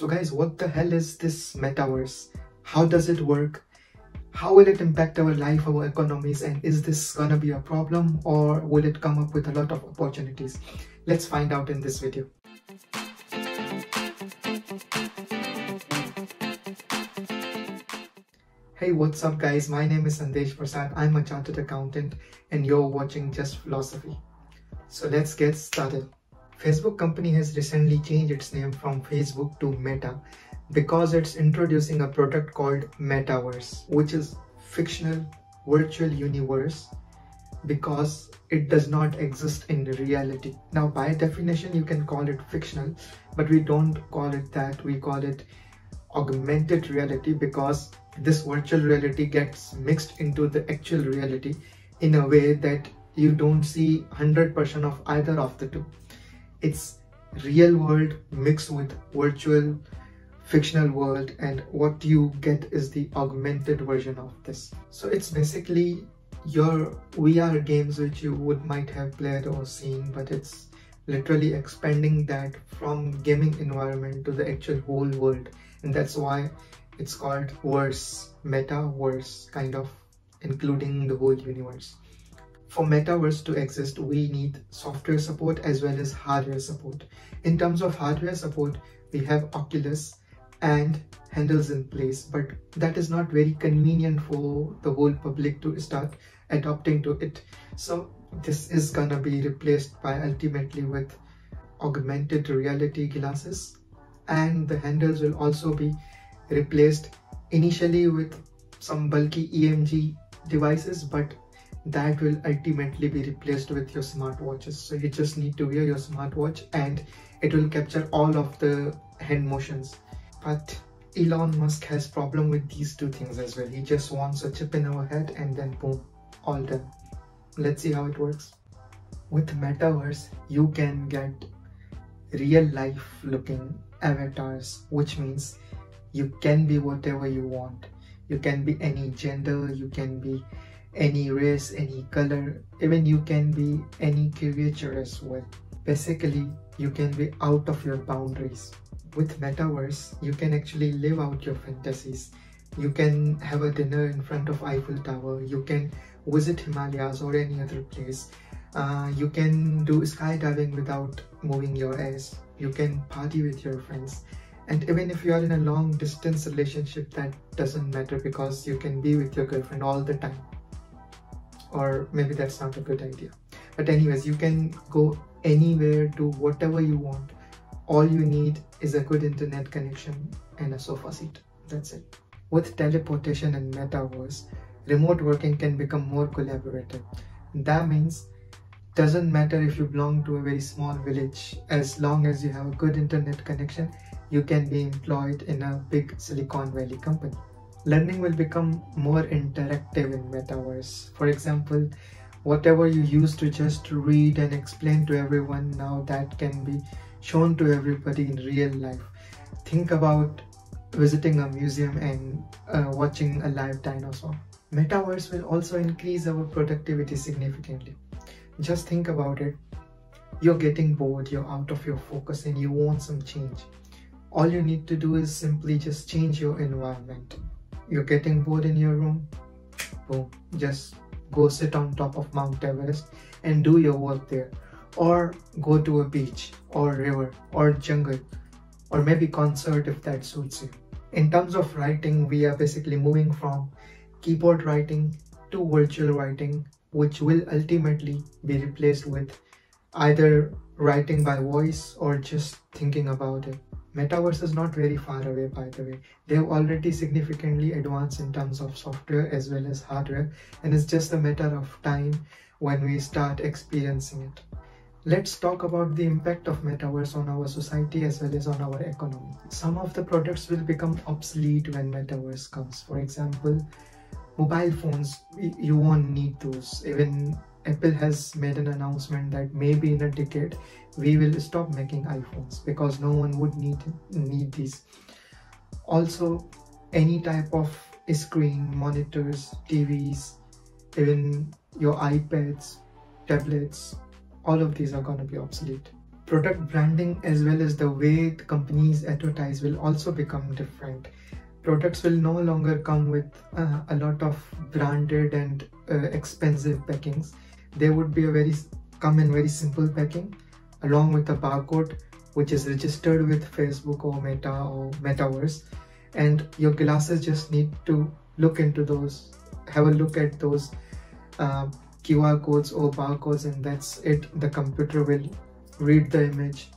So guys, what the hell is this metaverse? How does it work? How will it impact our life, our economies, and is this gonna be a problem or will it come up with a lot of opportunities? Let's find out in this video. Hey, what's up guys? My name is Sandesh Parsad. I'm a chartered accountant and you're watching Just Philosophy. So let's get started. Facebook company has recently changed its name from Facebook to Meta because it's introducing a product called Metaverse, which is fictional virtual universe because it does not exist in reality. Now, by definition, you can call it fictional, but we don't call it that. We call it augmented reality because this virtual reality gets mixed into the actual reality in a way that you don't see 100% of either of the two it's real world mixed with virtual fictional world and what you get is the augmented version of this. So it's basically your VR games which you would might have played or seen but it's literally expanding that from gaming environment to the actual whole world. And that's why it's called verse metaverse kind of including the whole universe for Metaverse to exist, we need software support as well as hardware support. In terms of hardware support, we have Oculus and handles in place, but that is not very convenient for the whole public to start adopting to it. So this is gonna be replaced by ultimately with augmented reality glasses and the handles will also be replaced initially with some bulky EMG devices but that will ultimately be replaced with your smartwatches. So you just need to wear your smartwatch and it will capture all of the hand motions. But Elon Musk has problem with these two things as well. He just wants a chip in our head and then boom all done. Let's see how it works. With metaverse you can get real life looking avatars which means you can be whatever you want. You can be any gender you can be any race, any color, even you can be any creature as well. Basically, you can be out of your boundaries. With Metaverse, you can actually live out your fantasies. You can have a dinner in front of Eiffel Tower. You can visit Himalayas or any other place. Uh, you can do skydiving without moving your ass. You can party with your friends. And even if you are in a long distance relationship, that doesn't matter because you can be with your girlfriend all the time or maybe that's not a good idea. But anyways you can go anywhere do whatever you want. All you need is a good internet connection and a sofa seat. That's it. With teleportation and metaverse remote working can become more collaborative. That means doesn't matter if you belong to a very small village as long as you have a good internet connection you can be employed in a big silicon valley company learning will become more interactive in metaverse. For example whatever you used to just read and explain to everyone now that can be shown to everybody in real life. Think about visiting a museum and uh, watching a live dinosaur. Metaverse will also increase our productivity significantly. Just think about it. You're getting bored you're out of your focus and you want some change. All you need to do is simply just change your environment you're getting bored in your room boom just go sit on top of mount everest and do your work there. Or go to a beach or river or jungle or maybe concert if that suits you. In terms of writing we are basically moving from keyboard writing to virtual writing which will ultimately be replaced with either writing by voice or just thinking about it Metaverse is not very far away, by the way. They have already significantly advanced in terms of software as well as hardware, and it's just a matter of time when we start experiencing it. Let's talk about the impact of Metaverse on our society as well as on our economy. Some of the products will become obsolete when Metaverse comes. For example, mobile phones, you won't need those. Even Apple has made an announcement that maybe in a decade we will stop making iPhones because no one would need need these. Also, any type of screen, monitors, TVs, even your iPads, tablets, all of these are going to be obsolete. product branding as well as the way the companies advertise will also become different products will no longer come with uh, a lot of branded and uh, expensive packings they would be a very come in very simple packing along with the barcode which is registered with facebook or meta or metaverse. And your glasses just need to look into those have a look at those uh, QR codes or barcodes and that's it. The computer will read the image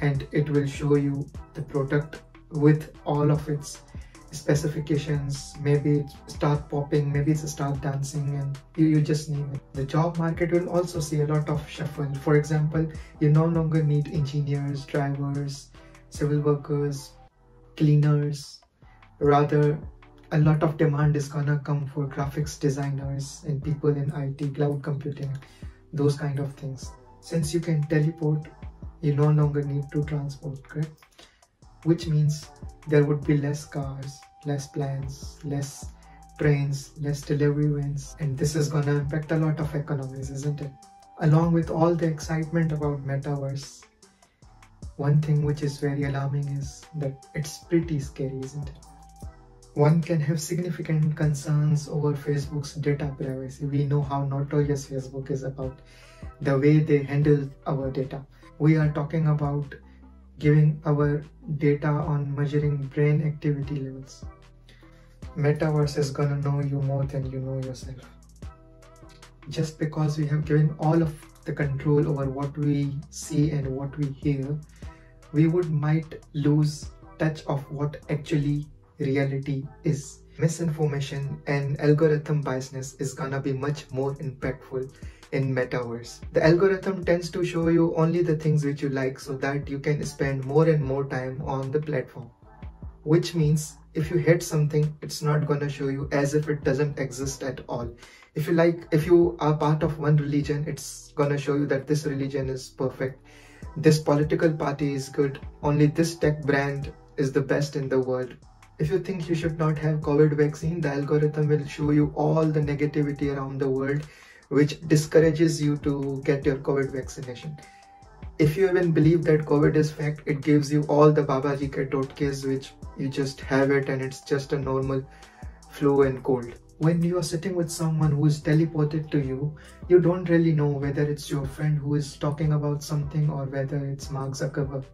and it will show you the product with all of its specifications maybe start popping maybe it's start dancing and you, you just name it the job market will also see a lot of shuffle for example you no longer need engineers drivers civil workers cleaners rather a lot of demand is gonna come for graphics designers and people in IT, cloud computing, those kind of things. Since you can teleport, you no longer need to transport, correct? Which means there would be less cars, less planes, less trains, less delivery vans, and this is gonna impact a lot of economies, isn't it? Along with all the excitement about metaverse, one thing which is very alarming is that it's pretty scary, isn't it? one can have significant concerns over Facebook's data privacy. We know how notorious Facebook is about the way they handle our data. We are talking about giving our data on measuring brain activity levels. Metaverse is gonna know you more than you know yourself. Just because we have given all of the control over what we see and what we hear, we would might lose touch of what actually reality is. Misinformation and algorithm biasness is gonna be much more impactful in metaverse. The algorithm tends to show you only the things which you like so that you can spend more and more time on the platform. Which means if you hate something, it's not gonna show you as if it doesn't exist at all. If you like, if you are part of one religion, it's gonna show you that this religion is perfect. This political party is good. Only this tech brand is the best in the world if you think you should not have COVID vaccine, the algorithm will show you all the negativity around the world, which discourages you to get your COVID vaccination. If you even believe that COVID is fact, it gives you all the Babaji ke totkes, which you just have it and it's just a normal flu and cold. When you are sitting with someone who is teleported to you, you don't really know whether it's your friend who is talking about something or whether it's Mark Zuckerberg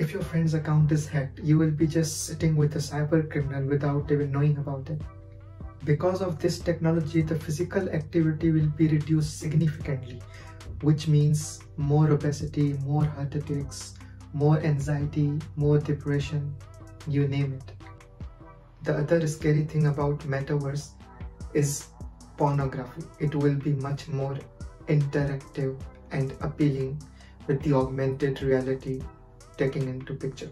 if your friend's account is hacked, you will be just sitting with a cyber criminal without even knowing about it. Because of this technology, the physical activity will be reduced significantly, which means more obesity, more heart attacks, more anxiety, more depression, you name it. The other scary thing about metaverse is pornography. It will be much more interactive and appealing with the augmented reality taking into picture.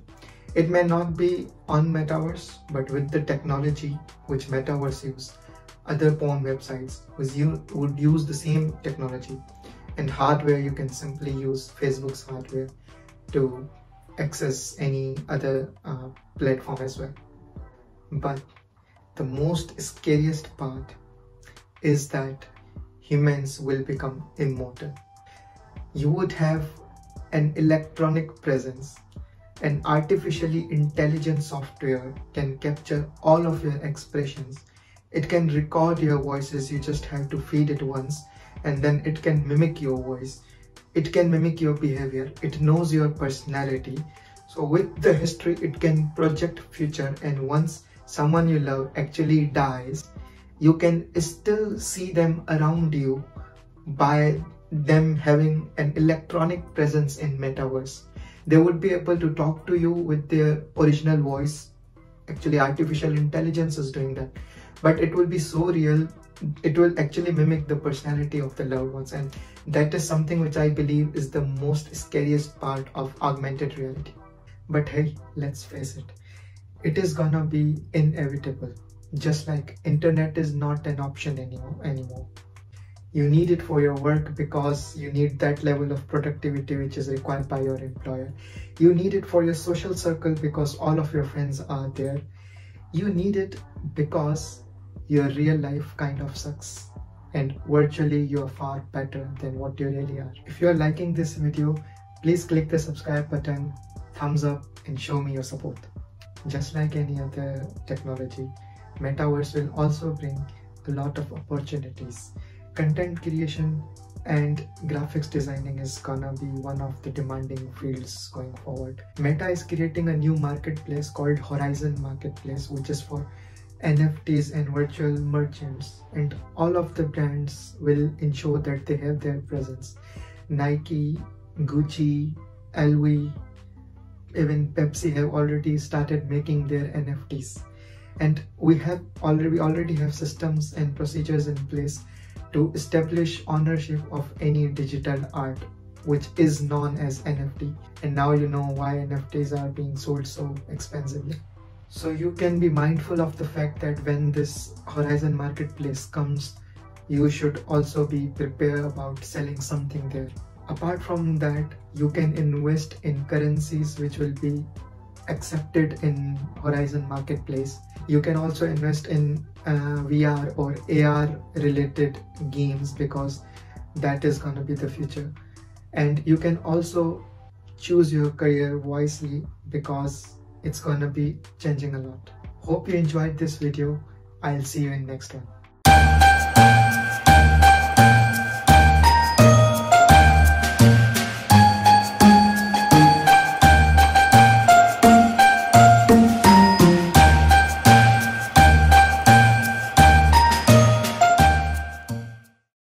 It may not be on Metaverse, but with the technology which Metaverse use, other porn websites would use the same technology and hardware you can simply use Facebook's hardware to access any other uh, platform as well. But the most scariest part is that humans will become immortal. You would have an electronic presence. An artificially intelligent software can capture all of your expressions. It can record your voices, you just have to feed it once and then it can mimic your voice. It can mimic your behavior. It knows your personality. So with the history, it can project future and once someone you love actually dies, you can still see them around you by them having an electronic presence in metaverse they would be able to talk to you with their original voice. Actually artificial intelligence is doing that. But it will be so real it will actually mimic the personality of the loved ones. And that is something which i believe is the most scariest part of augmented reality. But hey let's face it. It is gonna be inevitable. Just like internet is not an option anymore anymore you need it for your work because you need that level of productivity which is required by your employer you need it for your social circle because all of your friends are there you need it because your real life kind of sucks and virtually you're far better than what you really are if you're liking this video Please click the subscribe button, thumbs up and show me your support. Just like any other technology, Metaverse will also bring a lot of opportunities. Content creation and graphics designing is gonna be one of the demanding fields going forward. Meta is creating a new marketplace called Horizon Marketplace, which is for NFTs and virtual merchants, and all of the brands will ensure that they have their presence. Nike, Gucci, LV, even Pepsi have already started making their NFTs. And we have already we already have systems and procedures in place to establish ownership of any digital art which is known as NFT and now you know why NFTs are being sold so expensively. So you can be mindful of the fact that when this Horizon Marketplace comes, you should also be prepared about selling something there. Apart from that, you can invest in currencies which will be accepted in Horizon Marketplace. You can also invest in uh, VR or AR related games because that is going to be the future. And you can also choose your career wisely because it's gonna be changing a lot. Hope you enjoyed this video. I'll see you in next one.